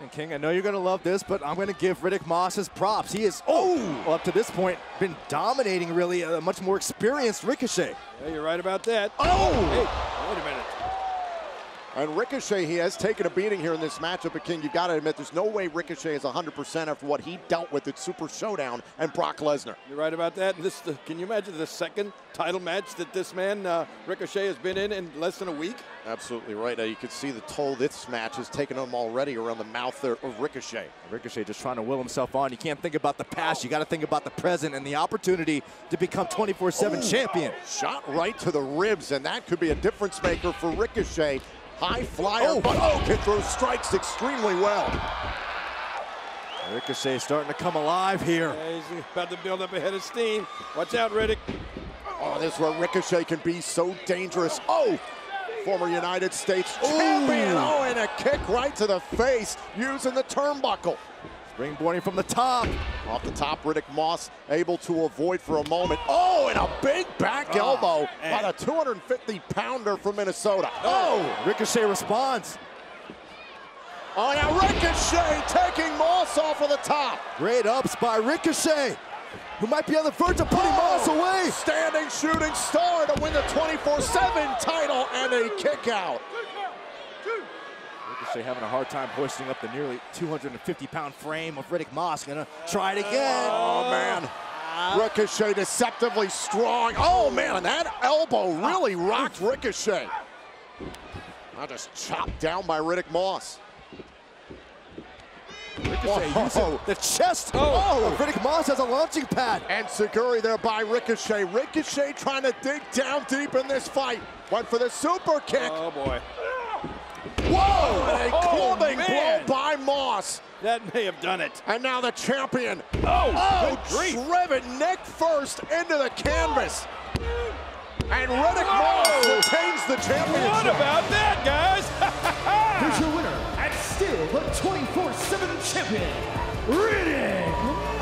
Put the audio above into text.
And King, I know you're going to love this, but I'm going to give Riddick Moss his props. He is, oh, well, up to this point, been dominating really a much more experienced Ricochet. Yeah, you're right about that. Oh! Hey, wait a minute. And Ricochet, he has taken a beating here in this matchup, but King, you've got to admit, there's no way Ricochet is 100% after what he dealt with at Super Showdown and Brock Lesnar. You're right about that. And this, the, can you imagine the second title match that this man uh, Ricochet has been in in less than a week? Absolutely right. Now you can see the toll this match has taken on him already around the mouth there of Ricochet. Ricochet just trying to will himself on. You can't think about the past. You got to think about the present and the opportunity to become 24-7 champion. Shot right to the ribs, and that could be a difference maker for Ricochet. High flyer, Oh. but oh, can throw strikes extremely well. Ricochet starting to come alive here. Yeah, he's about to build up a head of steam. Watch out, Riddick. Oh, this is where Ricochet can be so dangerous. Oh, former United States champion. Oh, and a kick right to the face using the turnbuckle. Springboarding from the top. Off the top, Riddick Moss able to avoid for a moment. Oh, and a big back ah, elbow by the 250 pounder from Minnesota. Oh, Ricochet responds. oh, now Ricochet taking Moss off of the top. Great ups by Ricochet, who might be on the verge of putting oh, Moss away. Standing shooting star to win the 24-7 title and a kick out. Ricochet having a hard time hoisting up the nearly 250-pound frame of Riddick Moss. Gonna try it again. Oh, oh man. Ricochet deceptively strong. Oh, man, and that elbow really rocked Ricochet. Now just chopped down by Riddick Moss. Ricochet Whoa. using the chest Oh. of Riddick Moss has a launching pad. And Seguri there by Ricochet. Ricochet trying to dig down deep in this fight. Went for the super kick. Oh, boy. Whoa! And a Oh, clubbing blow by Moss. That may have done it. And now the champion. Oh, Oh, good grief. driven neck first into the canvas. And Riddick Moss retains the championship. What about that, guys? Here's your winner, and still the 24-7 champion, Riddick